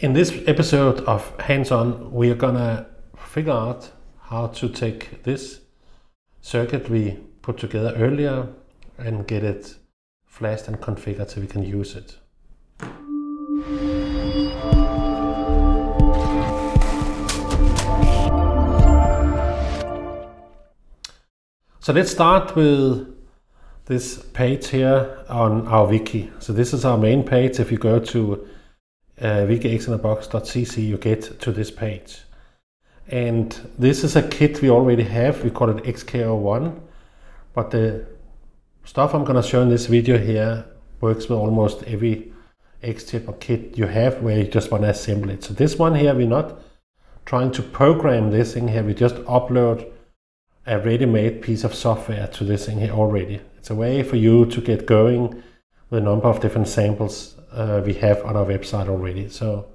In this episode of Hands On, we are gonna figure out how to take this circuit we put together earlier and get it flashed and configured so we can use it. So let's start with this page here on our wiki. So this is our main page. If you go to uh, wikixinabox.cc, you get to this page. And this is a kit we already have. We call it XK01. But the stuff I'm going to show in this video here works with almost every X-chip or kit you have where you just want to assemble it. So this one here, we're not trying to program this thing here. We just upload a ready-made piece of software to this thing here already. It's a way for you to get going with a number of different samples uh, we have on our website already. So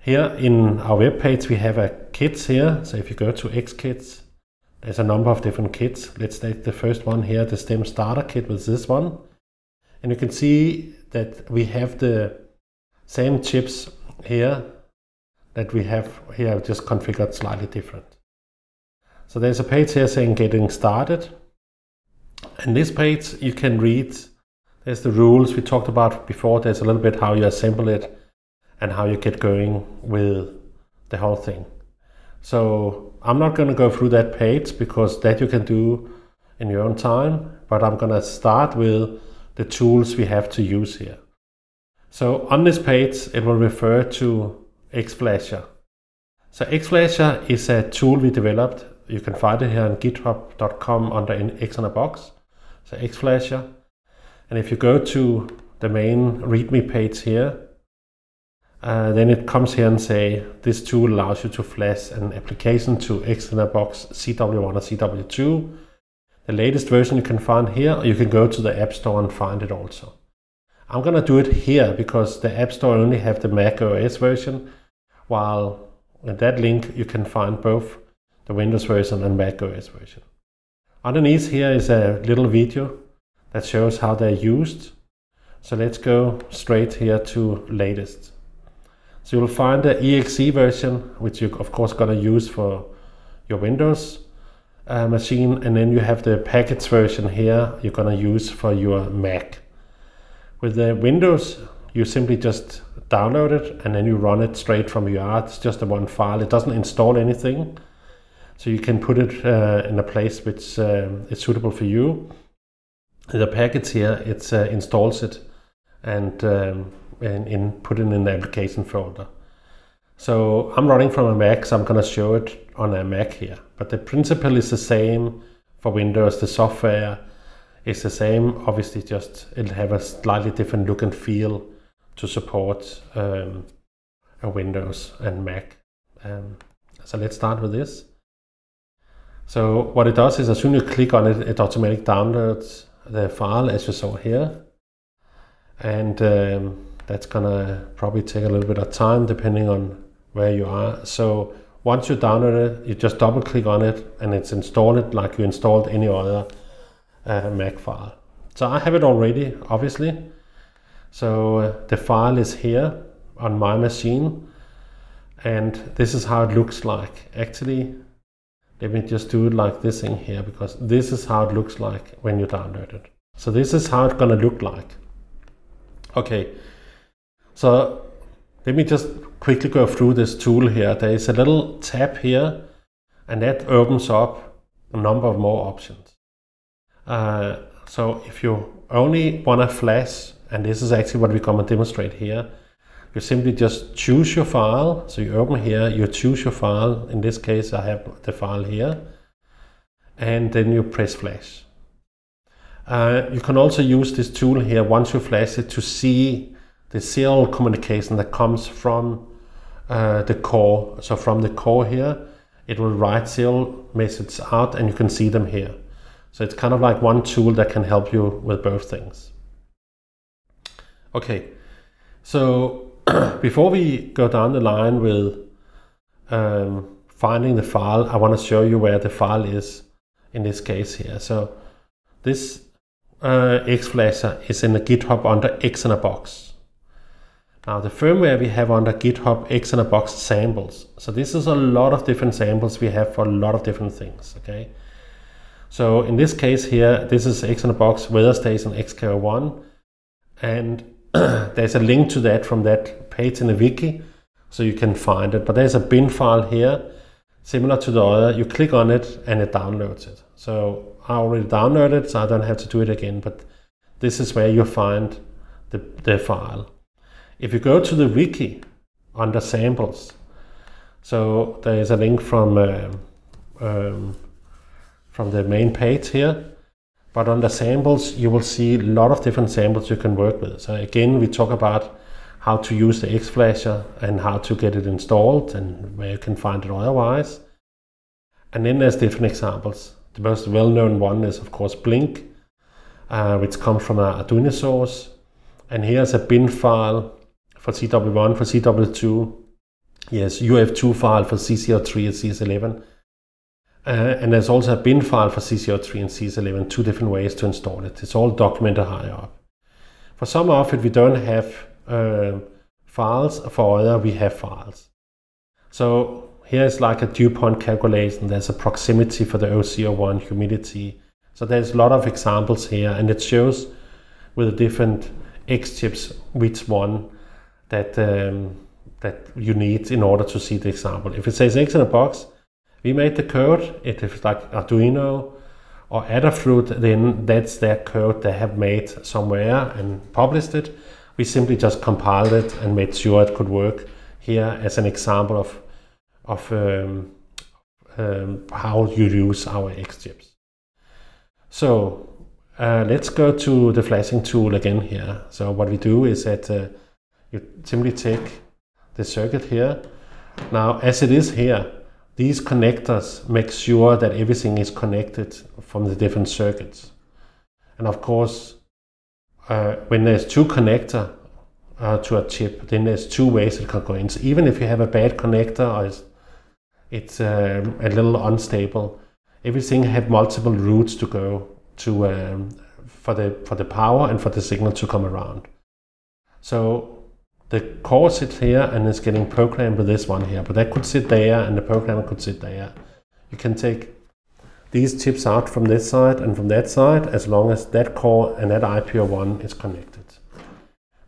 here in our web page we have a kits here. So if you go to X-Kits, there's a number of different kits. Let's take the first one here, the STEM starter kit with this one. And you can see that we have the same chips here that we have here just configured slightly different. So there's a page here saying getting started. And this page you can read there's the rules we talked about before. There's a little bit how you assemble it and how you get going with the whole thing. So I'm not going to go through that page because that you can do in your own time, but I'm going to start with the tools we have to use here. So on this page, it will refer to XFlasher. So XFlasher is a tool we developed. You can find it here on github.com under XinaBox. So XFlasher. And if you go to the main README page here, uh, then it comes here and say this tool allows you to flash an application to XinaBox CW1 or CW2. The latest version you can find here, or you can go to the App Store and find it also. I'm gonna do it here because the App Store only have the Mac OS version, while in that link you can find both the Windows version and Mac OS version. Underneath here is a little video that shows how they're used. So let's go straight here to latest. So you'll find the exe version, which you're of course gonna use for your Windows uh, machine. And then you have the package version here you're gonna use for your Mac. With the Windows, you simply just download it and then you run it straight from your art. It's just a one file. It doesn't install anything. So you can put it uh, in a place which uh, is suitable for you the package here, it uh, installs it and, um, and in, put it in the application folder. So I'm running from a Mac, so I'm going to show it on a Mac here. But the principle is the same for Windows. The software is the same. Obviously, just it'll have a slightly different look and feel to support um, a Windows and Mac. Um, so let's start with this. So what it does is as soon as you click on it, it automatically downloads the file as you saw here. And um, that's gonna probably take a little bit of time depending on where you are. So once you download it, you just double click on it and it's installed like you installed any other uh, Mac file. So I have it already, obviously. So uh, the file is here on my machine and this is how it looks like. Actually, let me just do it like this in here because this is how it looks like when you download it. So this is how it's gonna look like. Okay, so let me just quickly go through this tool here. There is a little tab here and that opens up a number of more options. Uh, so if you only wanna flash, and this is actually what we're gonna demonstrate here, you simply just choose your file. So you open here, you choose your file. In this case, I have the file here. And then you press flash. Uh, you can also use this tool here once you flash it to see the serial communication that comes from uh, the core. So from the core here, it will write serial messages out and you can see them here. So it's kind of like one tool that can help you with both things. Okay, so before we go down the line with um, finding the file, I want to show you where the file is in this case here. So this uh, XFlasher is in the GitHub under XinaBox. Now the firmware we have under GitHub XinaBox samples. So this is a lot of different samples we have for a lot of different things, okay? So in this case here, this is XinaBox weather station XK01 and there's a link to that from that page in the wiki so you can find it. But there's a bin file here similar to the other. You click on it and it downloads it. So I already downloaded it so I don't have to do it again. But this is where you find the, the file. If you go to the wiki under samples, so there is a link from um, um, from the main page here. But on the samples, you will see a lot of different samples you can work with. So again, we talk about how to use the X-Flasher and how to get it installed and where you can find it otherwise. And then there's different examples. The most well-known one is of course Blink, uh, which comes from an Arduino source. And here's a bin file for CW1, for CW2, yes, UF2 file for CC03 and CS11. Uh, and there's also a bin file for CC03 and CS11, two different ways to install it. It's all documented higher up. For some of it, we don't have uh, files. For other, we have files. So here's like a dew point calculation. There's a proximity for the OCO1 humidity. So there's a lot of examples here, and it shows with the different X chips which one that um, that you need in order to see the example. If it says XinaBox, we made the code. If it's like Arduino or Adafruit, then that's their code they have made somewhere and published it. We simply just compiled it and made sure it could work here as an example of of um, um, how you use our X chips. So uh, let's go to the flashing tool again here. So what we do is that uh, you simply take the circuit here. Now, as it is here, these connectors make sure that everything is connected from the different circuits. And of course, uh, when there's two connector uh, to a chip, then there's two ways it can go in. So even if you have a bad connector or it's, it's um, a little unstable, everything have multiple routes to go to um, for the for the power and for the signal to come around. So the core sits here and is getting programmed with this one here, but that could sit there and the programmer could sit there. You can take these chips out from this side and from that side as long as that core and that IP01 is connected.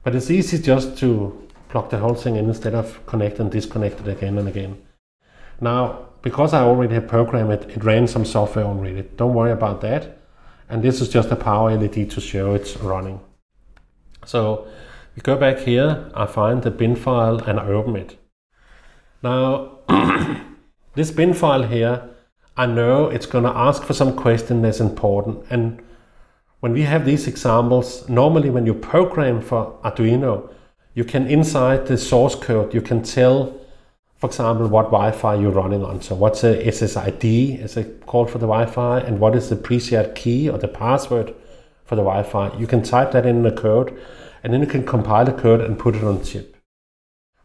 But it's easy just to plug the whole thing in instead of connect and disconnect it again and again. Now, because I already have programmed it, it ran some software already. Don't worry about that. And this is just a power LED to show it's running. So we go back here, I find the bin file and I open it. Now, this bin file here, I know it's going to ask for some question that's important. And when we have these examples, normally when you program for Arduino, you can inside the source code, you can tell, for example, what Wi-Fi you're running on. So what's the SSID, is it called for the Wi-Fi, and what is the pre-shared key or the password for the Wi-Fi. You can type that in the code and then you can compile the code and put it on chip.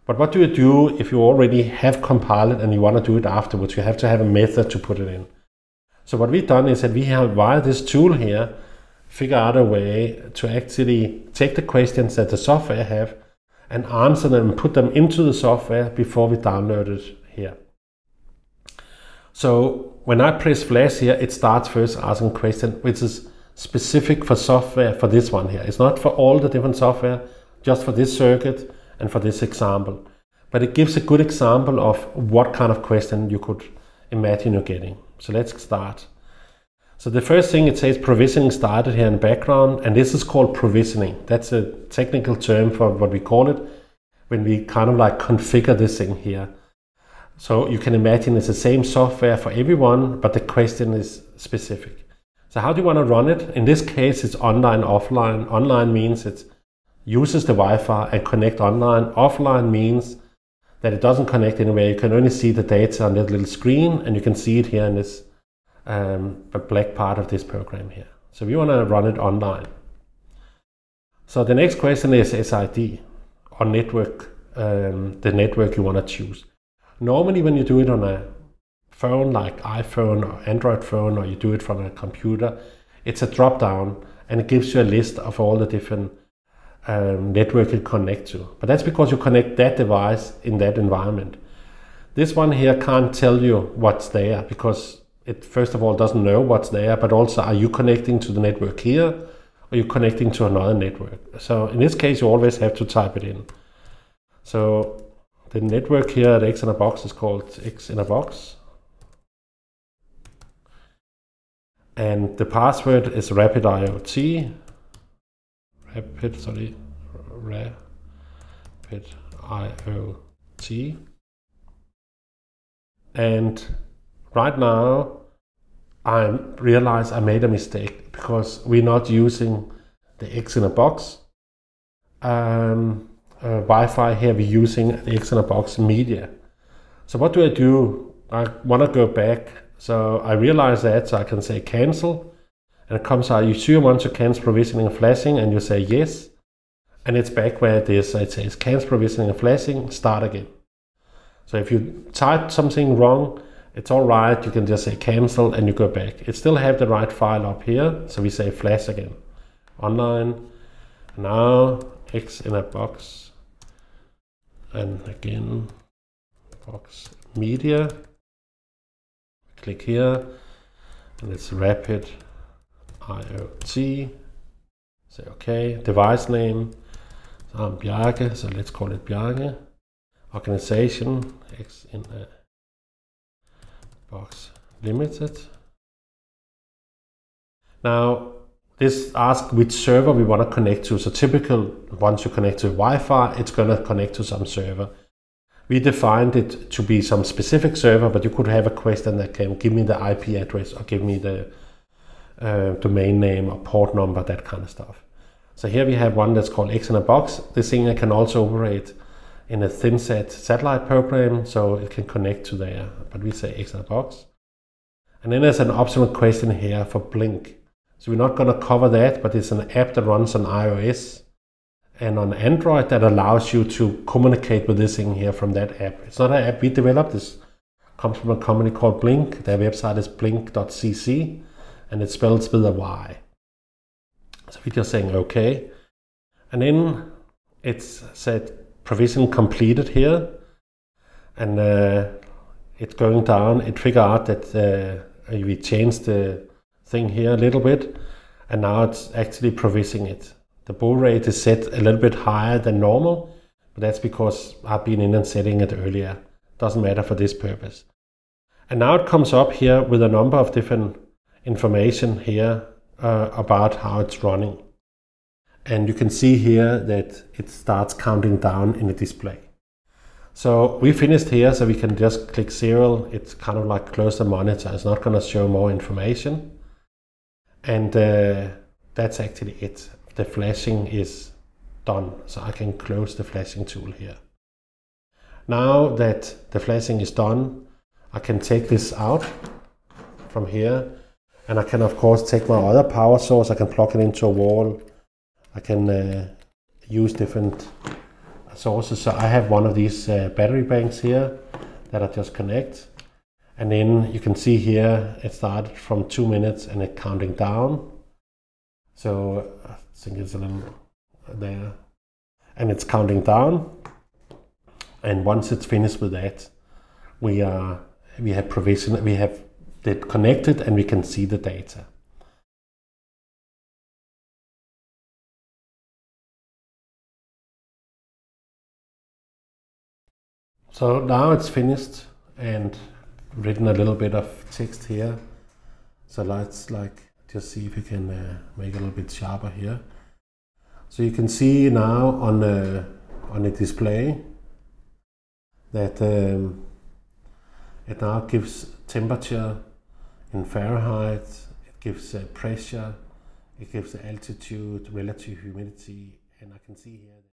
But what do you do if you already have compiled it and you want to do it afterwards? You have to have a method to put it in. So what we've done is that we have, via this tool here, figure out a way to actually take the questions that the software have and answer them and put them into the software before we download it here. So when I press flash here, it starts first asking question, which is specific for software for this one here. It's not for all the different software, just for this circuit and for this example. But it gives a good example of what kind of question you could imagine you're getting. So let's start. So the first thing it says provisioning started here in background, and this is called provisioning. That's a technical term for what we call it when we kind of like configure this thing here. So you can imagine it's the same software for everyone, but the question is specific. So how do you want to run it? In this case, it's online, offline. Online means it uses the Wi-Fi and connect online. Offline means that it doesn't connect anywhere. You can only see the data on that little screen and you can see it here in this um, black part of this program here. So we want to run it online. So the next question is SID or network, um, the network you want to choose. Normally when you do it on a phone like iPhone or Android phone, or you do it from a computer, it's a drop down and it gives you a list of all the different um, network you connect to. But that's because you connect that device in that environment. This one here can't tell you what's there because it first of all doesn't know what's there, but also are you connecting to the network here or you connecting to another network? So in this case, you always have to type it in. So the network here at XinaBox is called XinaBox. And the password is rapid IoT. Rapid, sorry, rapid IoT. And right now, I realize I made a mistake because we're not using the XinaBox. Um, uh, Wi-Fi here, we're using the XinaBox media. So what do I do? I want to go back. So I realize that, so I can say cancel. And it comes out, you sure want to cancel provisioning and flashing? And you say yes. And it's back where it is. It says cancel provisioning and flashing, start again. So if you type something wrong, it's all right. You can just say cancel and you go back. It still have the right file up here. So we say flash again. Online. Now XinaBox. And again, box media. Click here and it's rapid IoT. Say okay. Device name. So I'm Bjarke, so let's call it Bjarke organization X in a box limited. Now this asks which server we want to connect to. So typical once you connect to Wi-Fi, it's going to connect to some server. We defined it to be some specific server, but you could have a question that can give me the IP address or give me the uh, domain name or port number, that kind of stuff. So here we have one that's called XinaBox. This thing can also operate in a ThinSat satellite program, so it can connect to there, but we say XinaBox. And then there's an optional question here for Blynk. So we're not going to cover that, but it's an app that runs on iOS and on Android that allows you to communicate with this thing here from that app. It's not an app we developed. This comes from a company called Blynk. Their website is blynk.cc and it spells with a Y. So we're just saying okay. And then it's said provision completed here and uh, it's going down. It figured out that uh, we changed the thing here a little bit and now it's actually provisioning it. The baud rate is set a little bit higher than normal, but that's because I've been in and setting it earlier. Doesn't matter for this purpose. And now it comes up here with a number of different information here uh, about how it's running. And you can see here that it starts counting down in the display. So we finished here, so we can just click serial. It's kind of like close the monitor. It's not going to show more information. And uh, that's actually it. The flashing is done. So I can close the flashing tool here. Now that the flashing is done, I can take this out from here. And I can of course take my other power source. I can plug it into a wall I can uh, use different sources. So I have one of these uh, battery banks here that I just connect. And then you can see here it started from two minutes and it counting down. So I think it's a little there. And it's counting down. And once it's finished with that, we are we have provision we have that connected and we can see the data. So now it's finished and written a little bit of text here. So let's like just see if we can uh, make it a little bit sharper here. So you can see now on the on the display that um, it now gives temperature in Fahrenheit, it gives uh, pressure, it gives the altitude, relative humidity, and I can see here